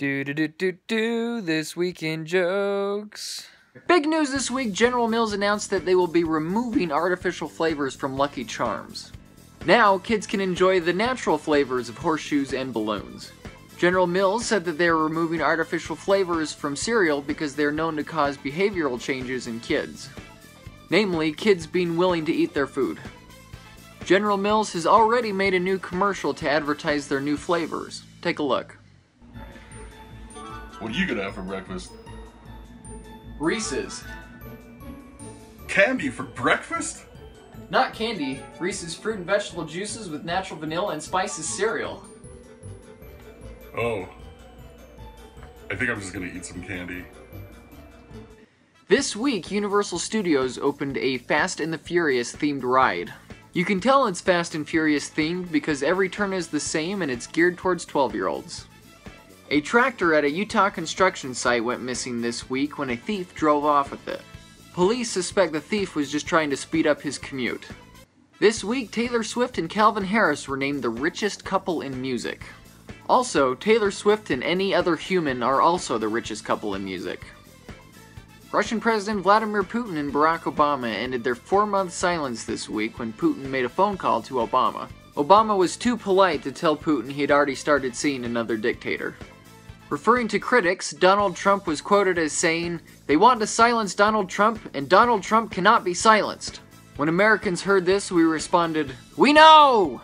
Do do do do do this week in jokes. Big news this week General Mills announced that they will be removing artificial flavors from Lucky Charms. Now, kids can enjoy the natural flavors of horseshoes and balloons. General Mills said that they are removing artificial flavors from cereal because they are known to cause behavioral changes in kids. Namely, kids being willing to eat their food. General Mills has already made a new commercial to advertise their new flavors. Take a look. What are you gonna have for breakfast? Reese's. Candy for breakfast? Not candy, Reese's fruit and vegetable juices with natural vanilla and spices cereal. Oh. I think I'm just gonna eat some candy. This week, Universal Studios opened a Fast and the Furious themed ride. You can tell it's Fast and Furious themed because every turn is the same and it's geared towards 12 year olds. A tractor at a Utah construction site went missing this week when a thief drove off with it. Police suspect the thief was just trying to speed up his commute. This week, Taylor Swift and Calvin Harris were named the richest couple in music. Also, Taylor Swift and any other human are also the richest couple in music. Russian President Vladimir Putin and Barack Obama ended their four month silence this week when Putin made a phone call to Obama. Obama was too polite to tell Putin he had already started seeing another dictator. Referring to critics, Donald Trump was quoted as saying, They want to silence Donald Trump, and Donald Trump cannot be silenced. When Americans heard this, we responded, We know!